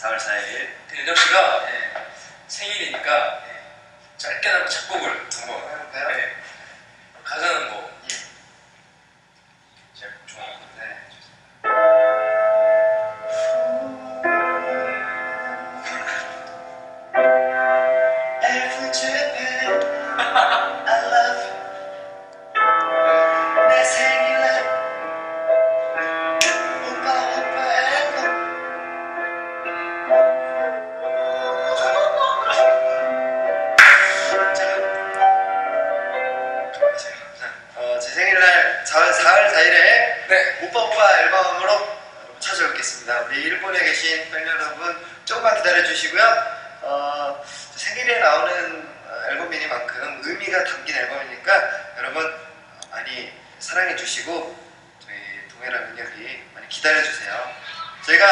찾아갑니다. 네. 4월 4일. 윤정 씨가 생일이니까 짧게나마 작곡을 한번 해볼까요? 네. 가사는 뭐 여러분 찾아뵙겠습니다. 우리 일본에 계신 팬 여러분 조금만 기다려 주시고요. 어, 제 생일에 나오는 어, 앨범이니만큼 의미가 담긴 앨범이니까 여러분 많이 사랑해 주시고 저희 동해랑 민혁이 많이 기다려 주세요. 저희가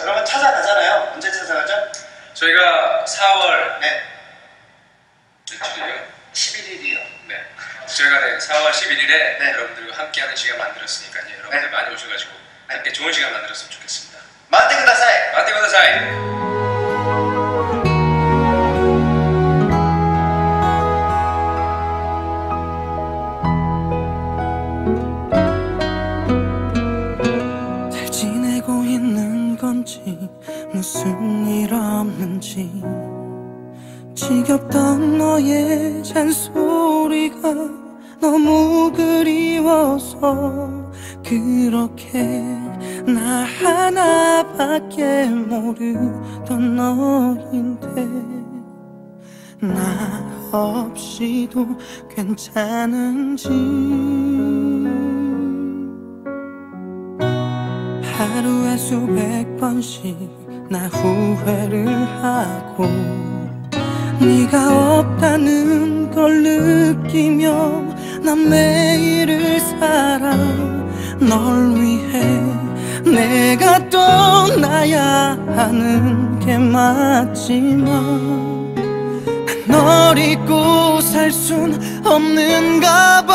여러분 찾아가잖아요. 언제 찾아가죠? 저희가 4월 네, 며칠이요? 11일이요. 네. 저희가 네, 4월 11일에 네. 여러분들과 함께하는 시간 만들었으니까요. 여러분들 네. 많이 오셔가지고 함께 좋은 시간 만들었으면 좋겠습니다. 잘 지내고 있는 건지 무슨 일 없는지 지겹던 너의 잔소리가 너무 그리워서 그렇게 나 하나밖에 모르던 너인데 나 없이도 괜찮은지 하루에 수백 번씩 나 후회를 하고 네가 없다는 걸 느끼며 난 매일을 살아 널 위해. 내가 떠나야 하는 게 맞지만 널 잊고 살 순 없는가 봐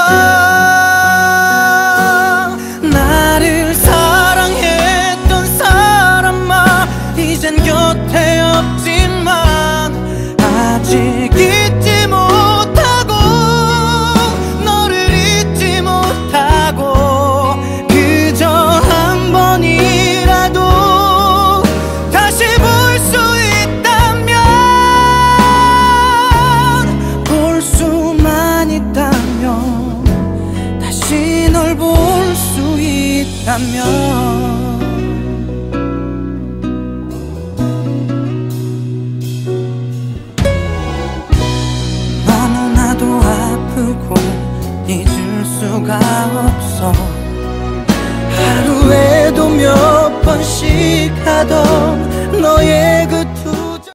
있다면 아프고 잊을 수가 없어. 하루에도 몇 번씩 하던 너의